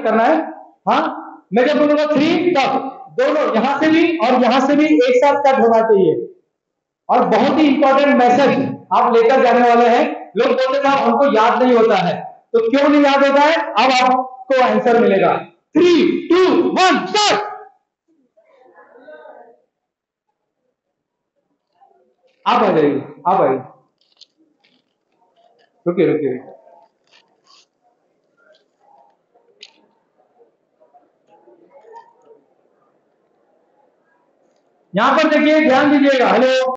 तक करना है? हाँ? मैं जब बोलूँगा? थ्री तब दोनों, यहाँ से भी और यहाँ से भी एक साथ कट होना चाहिए। और बहुत ही इंपॉर्टेंट मैसेज आप लेकर जाने वाले हैं। लोग बोलते हैं हमको याद नहीं होता है। तो क्यों नहीं याद होता है? अब आपको आंसर मिलेगा। थ्री टू वन स्टार्ट आप आ जाइए, आप आइए। रुकिए रुकिए। यहाँ पर देखिए ध्यान दीजिएगा। हेलो।